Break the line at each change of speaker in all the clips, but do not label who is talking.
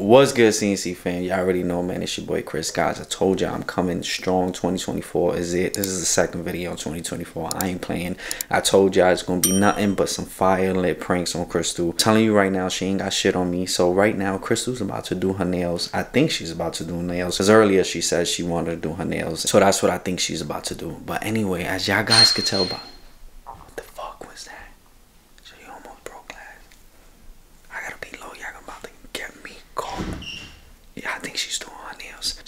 What's good, CNC fan? Y'all already know, man. It's your boy Chris. Guys, I told y'all I'm coming strong. 2024 is it. This is the second video in 2024. I ain't playing. I told y'all it's gonna be nothing but some fire lit pranks on Crystal. telling you right now, she ain't got shit on me. So right now, Crystal's about to do her nails. I think she's about to do nails. Cause earlier she said she wanted to do her nails. So that's what I think she's about to do. But anyway, as y'all guys could tell by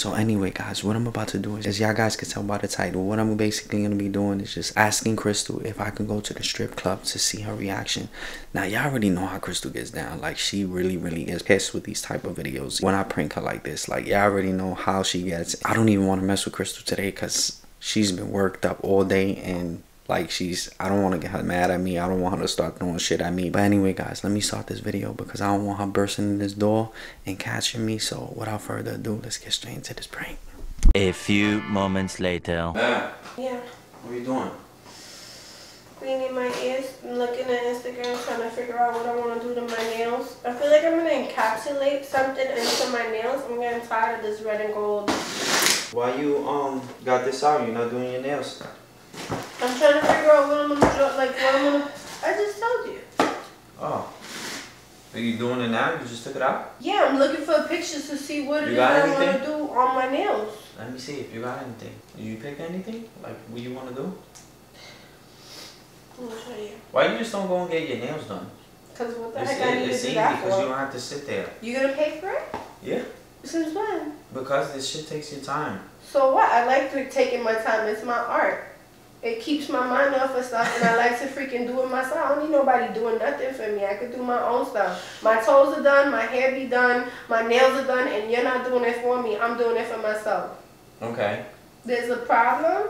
So anyway, guys, what I'm about to do is, as y'all guys can tell by the title, what I'm basically going to be doing is just asking Crystal if I can go to the strip club to see her reaction. Now, y'all already know how Crystal gets down. Like, she really, really is pissed with these type of videos. When I prank her like this, like, y'all already know how she gets. I don't even want to mess with Crystal today because she's been worked up all day and like she's i don't want to get her mad at me. I don't want her to start throwing shit at me. But anyway guys let me start this video because i don't want her bursting in this door and catching me. So without further ado let's get straight into this prank.
A few moments later.
Yeah yeah. What are you doing?
Cleaning my ears I'm looking at instagram trying to figure out what i want to do to my nails. I feel like i'm going to encapsulate something into my nails. I'm getting tired of this red and gold.
Why you um got this out? You're not doing your nails.
I'm trying to figure out what I'm gonna do, like what I'm gonna. I just told you.
Oh. Are you doing it now? You just took it out?
Yeah, I'm looking for pictures to see what it is I want to do on my nails.
Let me see if you got anything. Did you pick anything? Like what you want to do?
Let me show you.
Why you just don't go and get your nails done?
Cause what the it's heck I need
it's
to do
easy
that
because you don't have to sit there.
You gonna pay for it?
Yeah.
Since when?
Because this shit takes your time.
So what? I like to taking my time. It's my art it keeps my mind off of stuff and I like to freaking do it myself. I don't need nobody doing nothing for me. I could do my own stuff. My toes are done, my hair be done, my nails are done, and you're not doing it for me. I'm doing it for myself.
Okay.
There's a problem?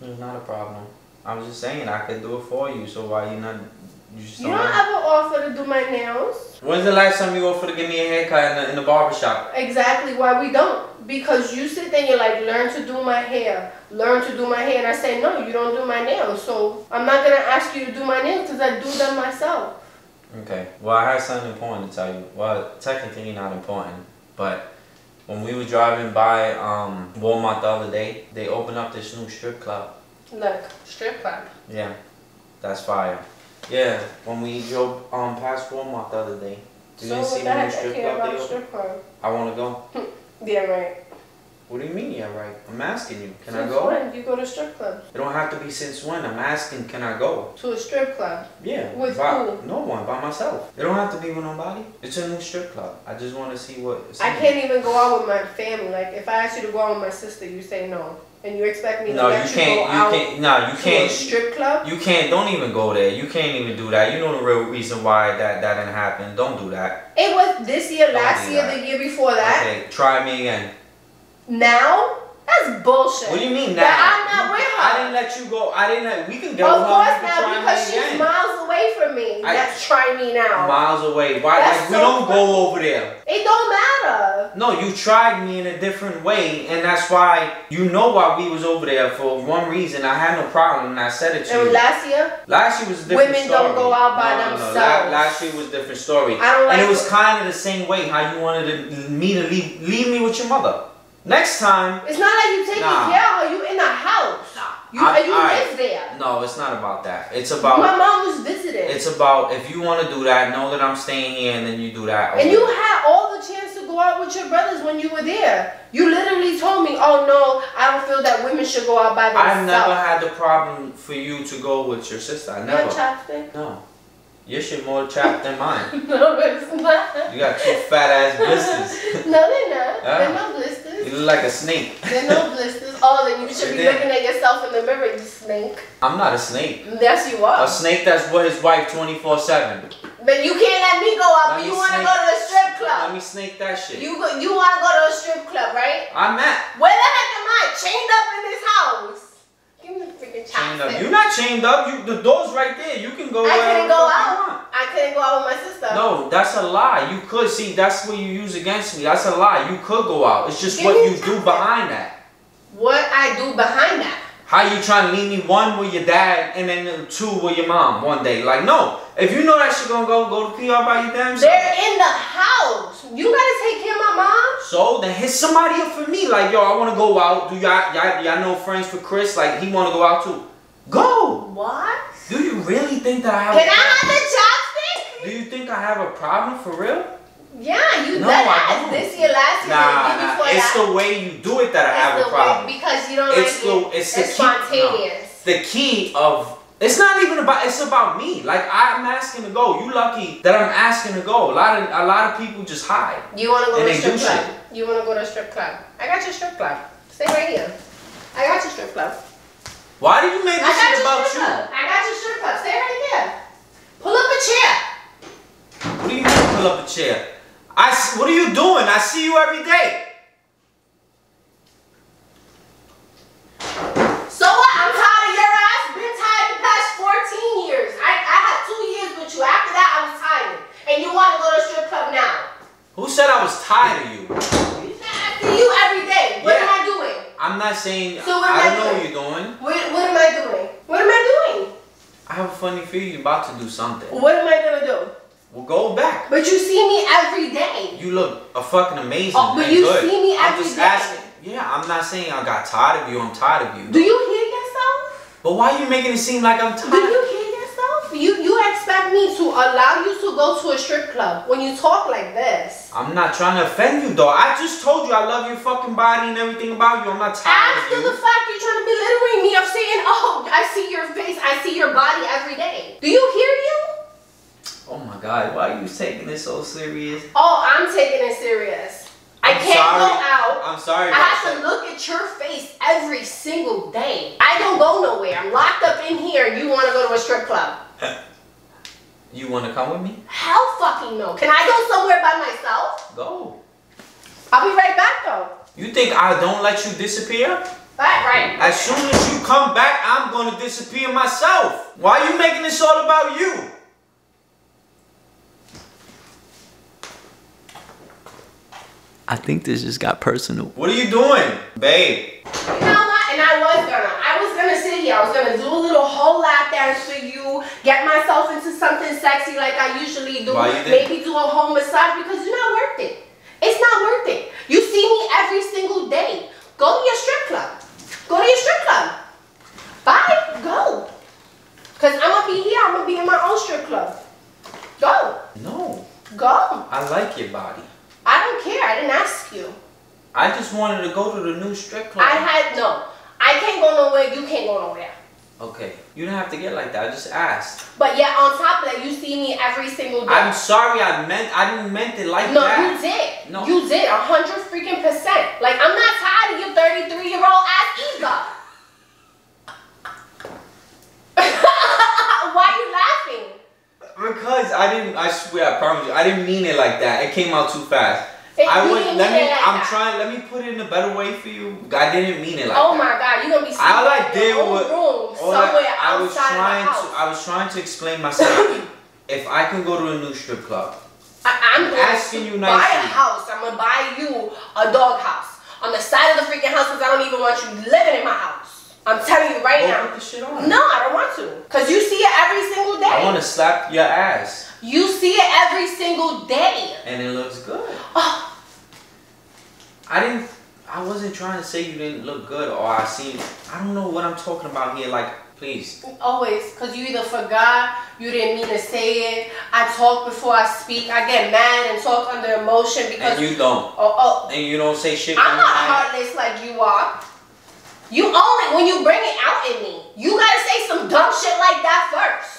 There's not a problem. I was just saying I could do it for you, so why you not
you, you don't ever offer to do my nails.
When's the last time you offered to give me a haircut in the, in the barber shop?
Exactly why we don't. Because you sit there and you're like, learn to do my hair. Learn to do my hair. And I say, no, you don't do my nails. So I'm not going to ask you to do my nails because I do them myself.
Okay. Well, I have something important to tell you. Well, technically not important. But when we were driving by um, Walmart the other day, they opened up this new strip club.
Look, strip club.
Yeah. That's fire. Yeah, when we drove um past Walmart the other day.
You so didn't see the new strip club club.
I want to go.
yeah, right.
What do you mean, yeah, right? I'm asking you. Can
since
I go?
when you go to strip clubs?
It don't have to be since when. I'm asking, can I go?
To a strip club?
Yeah.
With
by,
who?
No one, by myself. It don't have to be with nobody. It's a new strip club. I just want to see what.
I can't even go out with my family. Like, if I ask you to go out with my sister, you say no. And you expect me to no, let you, can't, you go out can't,
no, you can't,
strip club?
You can't. Don't even go there. You can't even do that. You know the real reason why that that didn't happen. Don't do that.
It was this year, don't last year, that. the year before that.
Okay, try me again.
Now? That's bullshit.
What do you mean now?
That I'm not with her.
I didn't let you go. I didn't. Let, we can go.
Of course not, because she's again. miles away from me. I, That's try me now.
Miles away. Why? That's like, so we don't funny. go over there.
It don't matter.
No, you tried me in a different way, and that's why you know why we was over there for one reason. I had no problem, and I said it to
and
you.
last year?
Last year was a different
Women
story.
don't go out by no, themselves. No,
no. Last year was a different story.
I don't like
And it was kind of the same way how you wanted to, me to leave, leave me with your mother. Next time.
It's not like you taking nah. care of her. You in the house. You, I, you live there.
No, it's not about that. It's about.
My mom was visiting.
It's about if you want to do that, know that I'm staying here, and then you do that.
And you had all the chance to go out with your brothers when you were there. You literally told me, "Oh no, I don't feel that women should go out by themselves."
I've never had the problem for you to go with your sister. I never.
Your chapstick?
No. Your shit more chapped than mine.
no, it's not.
You got two fat ass blisters.
no, they're not. They're not blisters.
You look like a snake.
There are no blisters. Oh, then you should be looking at yourself in the mirror, you snake.
I'm not a snake.
Yes, you are.
A snake that's with his wife 24-7.
But you can't let me go out, but you want to go to the strip club.
Let me snake that shit.
You go, you want to go to a strip club, right?
I'm at.
Where the heck am I? Chained up in this house. Give me the freaking
chained up. You're not chained up. You the door's right there. You can go.
I couldn't go out. I couldn't go out with my sister.
No, that's a lie. You could see. That's what you use against me. That's a lie. You could go out. It's just Give what you do behind that.
What I do behind that.
How you trying to leave me one with your dad and then two with your mom one day? Like no. If you know that shit gonna go go to PR by your damn
self. They're in the house. You gotta take care of my mom.
So then hit somebody up for me. Like, yo, I want to go out. Do y'all, y'all, y'all know friends for Chris? Like, he want to go out too. Go.
What?
Do you really think that I have?
Can
a
I have the chapstick?
Do you think I have a problem for real?
Yeah, you
No,
that
I.
This year, last year,
Nah,
year
nah.
before
It's
that.
the way you do it that I have a problem.
Because you don't
It's
like
the
it.
it's the key.
spontaneous.
no. The key of it's not even about it's about me. Like I'm asking to go. You lucky that I'm asking to go. A lot of a lot of people just hide.
You want to go to a strip club?
shit.
You want to go to a strip club? I got your strip club. Stay right here. I got your strip club.
Why do you make this shit about you?
club. I got your strip club. Stay right there. Pull up a chair.
What do you mean pull up a chair? I s- what are you doing? I see you every day.
So what? I'm tired of your ass. Been tired the past 14 years. I, I had two years with you. After that, I was tired. And you want to go to a strip club now?
Who said I was tired of you?
You said I see you every day. What am I doing?
I'm not saying
So what am
I
I
don't know what you're doing.
What, what am I doing? What am I doing?
I have a funny feeling you're about to do something.
What am I gonna do?
Well, go back.
But you see me every day.
You look a fucking amazing.
Oh, but you
good.
see me
I'm just
day.
asking. Yeah, I'm not saying I got tired of you. I'm tired of you.
Do you hear yourself?
But why are you making it seem like I'm tired?
Do you hear yourself? You you expect me to allow you to go to a strip club when you talk like this?
I'm not trying to offend you, though. I just told you I love your fucking body and everything about you. I'm not tired
After
of you.
After the fact you're trying to belittling me of saying, oh, I see your face, I see your body every day. Do you hear you?
Oh my God, why are you taking this so serious?
Oh, I'm taking it serious. I
I'm
can't
sorry.
go out.
I'm sorry.
I have to look at your face every single day. I don't go nowhere. I'm locked up in here. You want to go to a strip club?
You want to come with me?
Hell fucking no. Can I go somewhere by myself?
Go.
I'll be right back though.
You think I don't let you disappear?
Right, right.
As soon as you come back, I'm gonna disappear myself. Why are you making this all about you?
I think this just got personal.
What are you doing, babe?
You know what? And I was gonna. I was gonna sit here. I was gonna do a little whole lap dance for you, get myself into something sexy like I usually do.
Why you didn't?
Maybe do a home massage because you're not worth it. It's not worth it. You see me every single day. Go to your strip club. Go to your strip club. Bye. Go. Cause I'm gonna be here. I'm gonna be in my own strip club. Go.
No,
Go.
I like your body.
I don't care. I didn't ask you.
I just wanted to go to the new strip club.
I had no. I can't go nowhere. You can't go nowhere.
okay, you don't have to get like that. I just asked.
But yeah, on top of that, you see me every single day.
I'm sorry. I meant. I didn't meant it like
no,
that.
No, you did.
No.
You did. A hundred freaking percent. Like I'm not tired of your 33 year old ass either. Why are you laughing?
Because I didn't. I swear. I promise you. I didn't mean it like that. It came out too fast.
It-
I
you
would. Let me.
like
I'm
that.
trying. Let me put it in a better way for you. I didn't mean it like that.
oh
that.
my god, you're gonna be
All I did was-
room
I-
somewhere
I, was trying to. I was trying to explain myself. if I can go to a new strip club,
I, going
asking you
buy a house. I'm gonna buy you a dog house on the side of the freaking house because I don't even want you living in my house. I'm telling you right
go
now.
put the shit on.
No, I don't want to. Cause you see it every single day.
I want to slap your ass,
You see it every single day.
and it looks good.
Oh,
I didn't. I wasn't trying to say you didn't look good, or I seen. I don't know what I'm talking about here. Like, please.
always. Cause you either forgot, you didn't mean to say it. I talk before I speak. I get mad and talk under emotion because.
And you don't.
oh, oh.
And you don't say shit.
I'm not heartless like you are. You own it when you bring it out in me. You gotta say some dumb shit like that first.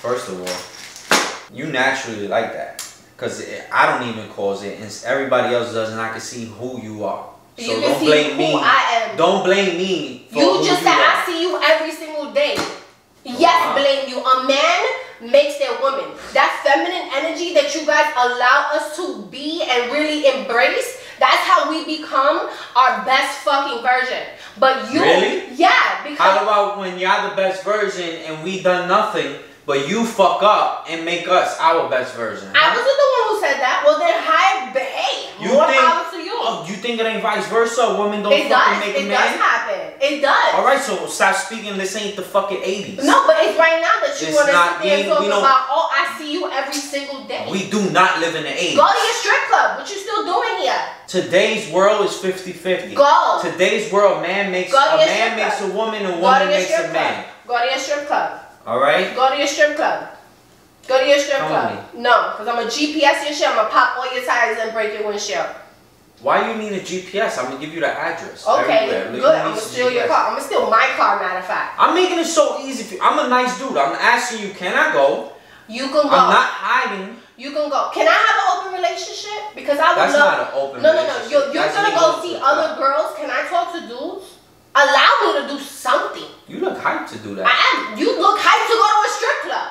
First of all, you naturally like that. Because I don't even cause it, and everybody else does, and I can see who you are. So
you
don't blame me.
I am.
Don't blame me for
You just said. I see you every single day. Oh, yes,
wow.
blame you. A man makes their woman. That feminine energy that you guys allow us to be and really embrace, that's how we become our best fucking version. But you
Really?
Yeah, because
How about when y'all the best version and we done nothing, but you fuck up and make us our best version?
I wasn't the one who said that. Well then hi behave.
You
More
think-
power to you.
Oh, you think it ain't vice versa? Women don't
it
fucking
does.
make a
It does
man?
happen. It does.
All right, so stop speaking. This ain't the fucking 80s.
No, but it's right now that you want to sit there and talk about, oh, I see you every single day.
We do not live in the 80s.
Go to your strip club. What you still doing here?
Today's world is 50-50.
Go.
Today's world, man makes
Go
a man makes
club.
a woman, a woman makes a man.
club. Go to your strip club.
All right.
Go to your strip club. Go to your strip club.
with
No, because I'm going to GPS your shit. I'm going to pop all your tires and break your windshield.
Why you need a GPS? I'm gonna give you the address.
Okay,
everywhere.
good. I'm
gonna
steal your car. I'm going to steal my car, matter of fact.
I'm making it so easy for you. I'm a nice dude. I'm asking you, can I go?
You can go.
I'm not hiding.
You can go. Can I have an open relationship? Because I would
That's
love.
not an open
no, no, no. You're, you're
That's
gonna go see other girls. Can I talk to dudes? Allow me to do something.
You look hyped to do that.
I am. You look hyped to go to a strip club.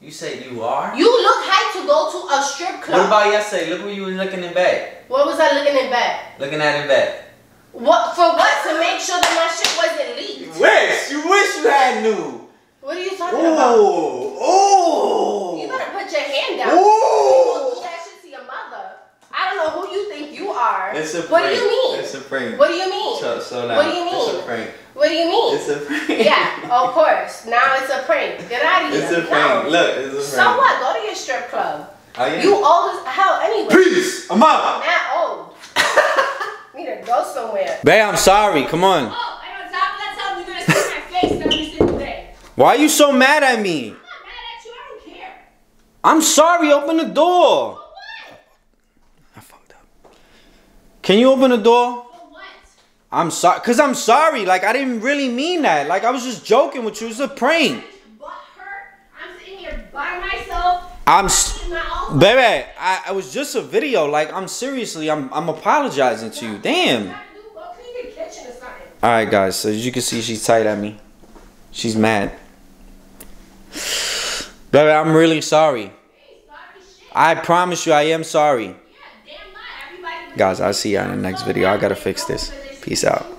You say you are?
You look hyped to go to a strip club.
What about yesterday? Look where you was looking in bed.
What was I looking in bed?
Looking at in bed.
What for? What to make sure that my shit wasn't leaked?
wish. You wish you had knew.
What are you talking about?
Ooh.
You better put your hand down.
Ooh.
You do that shit to your mother. I don't know who you think you are.
It's a
what do you mean?
It's a prank.
What do you mean?
So, so
What do you
It's
mean?
a prank.
What do you mean?
It's a prank.
Yeah, of course. Now it's a prank. Get out of here.
It's a prank.
No.
Look, it's a prank.
So what? Go to your strip club.
Oh, yeah.
You old as hell anyway.
Peace. I'm out.
Not old. Need to go somewhere.
Babe, I'm sorry. Come on.
Oh, and on top of that, tell you're gonna see my face every single day.
Why are you so mad at me?
I'm not mad at you. I don't care.
I'm sorry. Open the door.
For what?
I fucked up. Can you open the door? I'm sorry. Cause I'm sorry. Like I didn't really mean that. Like I was just joking with you. It's a prank.
I'm sitting here by myself.
I'm.
My.
Baby, I, I was just a video. Like I'm seriously, I'm I'm apologizing to you. Damn.
Go clean the kitchen or something.
All right, guys. So as you can see, she's tight at me. She's mad. Baby, I'm really sorry.
Hey, sorry shit.
I promise you, I am sorry.
Yeah, damn lie. Everybody.
Guys, I'll see you in the next video. I gotta fix this. Peace out.